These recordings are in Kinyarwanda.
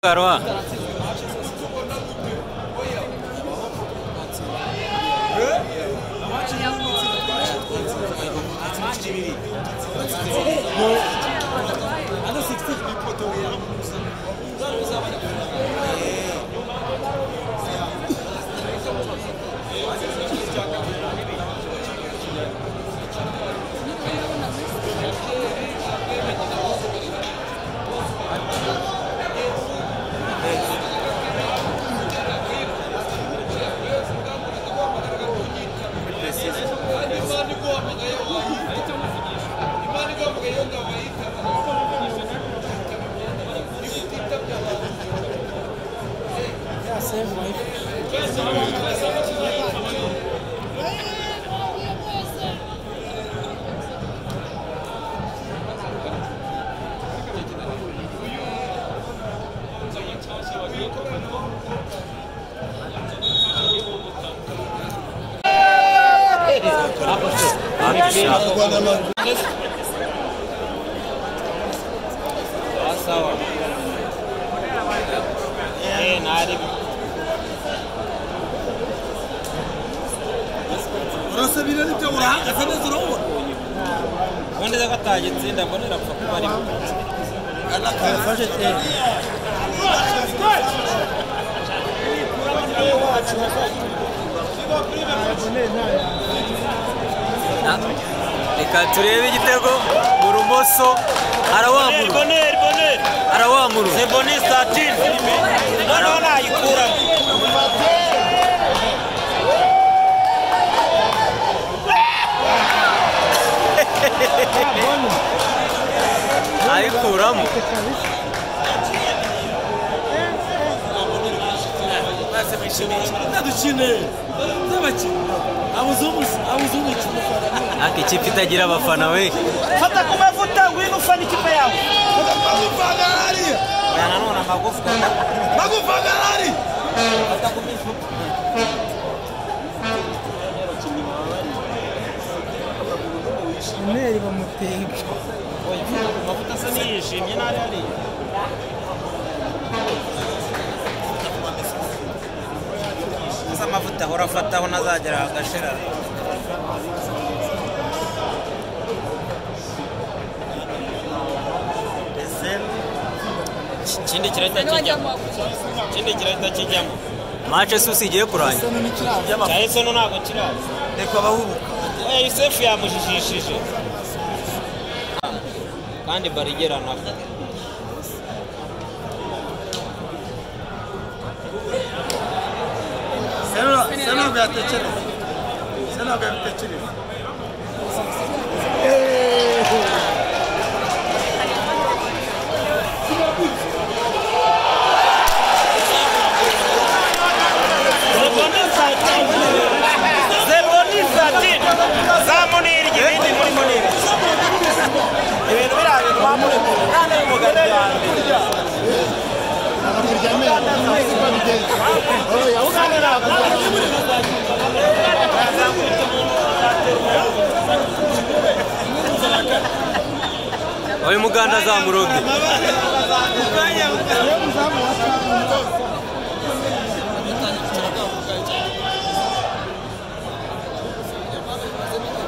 Garwa. No. Another 60. serve Ah, urasabira n'ibyo urahagaze neza urabona. Ubundi zo katagitsinda mbonera apfa kuba arimo reka turebe igitego mu rumoso arawamuru arawamuru c'est boni statine ayikuramo ariko ikipe itagira abafana we. Fata ku mavuta ngwino ufana ikipe yawe nanone amagufwa bagufanga hariya Umweri bamutega oya fata ku mavuta asa n'iyishimye ntari hariya asa amavuta ahora afataho ntazagera agashira. Ikindi kirahita kijyamo. Ikindi kirahita kijyamo. Mace se usigiye kurangira cyahise no ntabwo kiraza. Reka bahubuka yusefu yamujijishije kandi barigerana se ntabwo yatekereza se ntabwo yabitekereza oyo muganda za muroge Thank.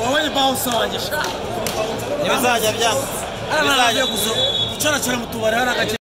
wabonye bawusa wanjye. Ntibizajya byanga naragiye gusa. Gucaracara mu tubari hari agace